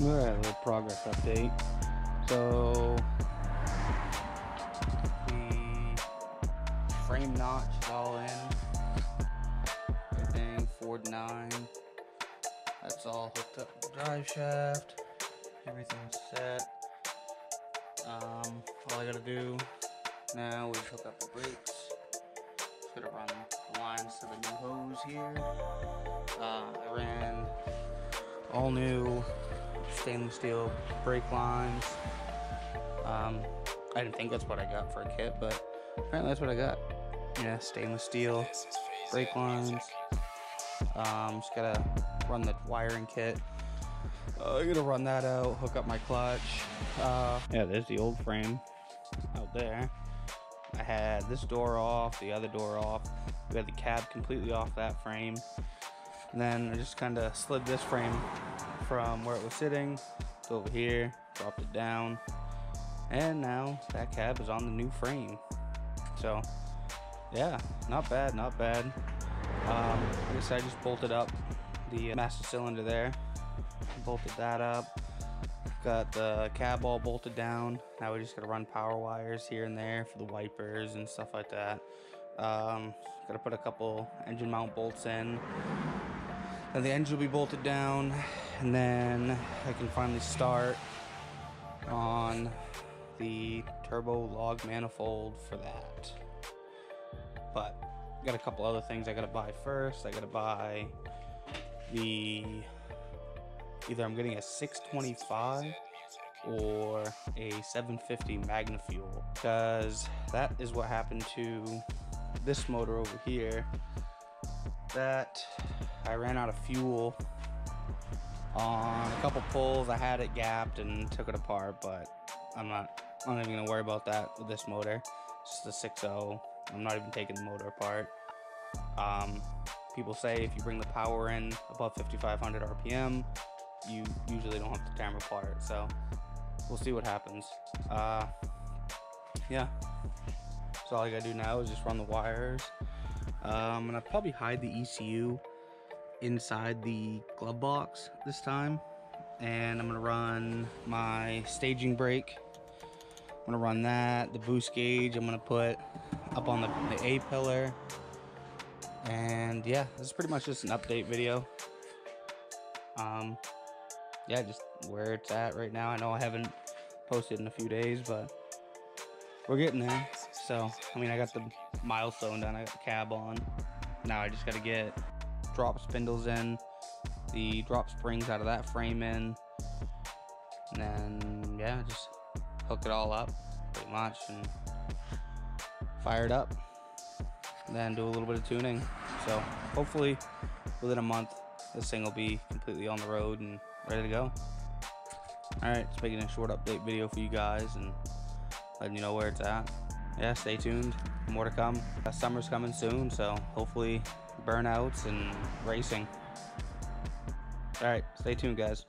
Alright, little progress update. So the frame notch is all in. Everything Ford 9. That's all hooked up the drive shaft. Everything's set. Um, all I gotta do now is hook up the brakes. Just gotta run the lines to the new hose here. Uh, I ran all new stainless steel brake lines. Um, I didn't think that's what I got for a kit, but apparently that's what I got. Yeah, stainless steel brake lines. Um, just gotta run the wiring kit. Uh, I'm gonna run that out, hook up my clutch. Uh, yeah, there's the old frame out there. I had this door off, the other door off. We had the cab completely off that frame. And then I just kind of slid this frame from where it was sitting to over here, dropped it down, and now that cab is on the new frame. So, yeah, not bad, not bad. Um, I guess I just bolted up the master cylinder there, bolted that up, got the cab all bolted down. Now we just gotta run power wires here and there for the wipers and stuff like that. Um, gotta put a couple engine mount bolts in. Then the engine will be bolted down, and then I can finally start on the turbo log manifold for that. But got a couple other things I gotta buy first. I gotta buy the either I'm getting a 625 or a 750 Magna Fuel because that is what happened to this motor over here that I ran out of fuel on a couple pulls. I had it gapped and took it apart but I'm not I'm not even gonna worry about that with this motor. It's just a 6.0 I'm not even taking the motor apart. Um, people say if you bring the power in above 5500 RPM you usually don't have to tamper apart. So we'll see what happens. Uh, yeah. So all I gotta do now is just run the wires. Um, and I'll probably hide the ECU inside the glove box this time. And I'm gonna run my staging brake. I'm gonna run that the boost gauge. I'm gonna put up on the, the A pillar. And yeah this is pretty much just an update video. Um yeah just where it's at right now. I know I haven't posted in a few days but we're getting there. So I mean I got the milestone done. I got the cab on. Now I just got to get drop spindles in, the drop springs out of that frame in, and then yeah, just hook it all up pretty much and fire it up. And then do a little bit of tuning. So hopefully within a month, this thing will be completely on the road and ready to go. All right, just making a short update video for you guys and letting you know where it's at. Yeah, stay tuned. More to come. Summer's coming soon, so hopefully burnouts and racing. All right, stay tuned, guys.